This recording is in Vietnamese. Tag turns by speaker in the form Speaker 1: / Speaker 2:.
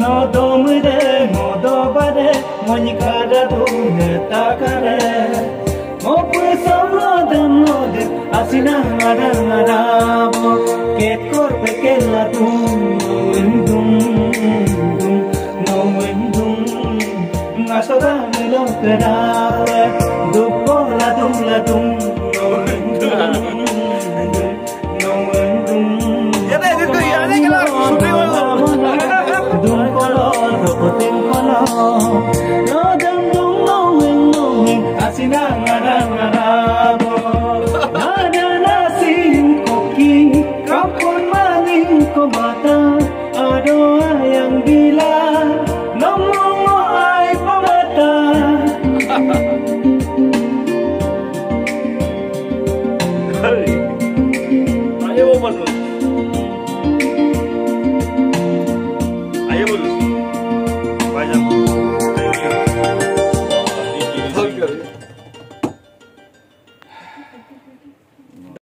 Speaker 1: no do mu de mo do ba de mo ni ka da do ne ta ka re mo. Pu sa mo da mo de asina ha da na da bo ke kor pe ke la tu in dum dum no in dum. Na sa da ne lo ka da du ko la dum la dum.
Speaker 2: one.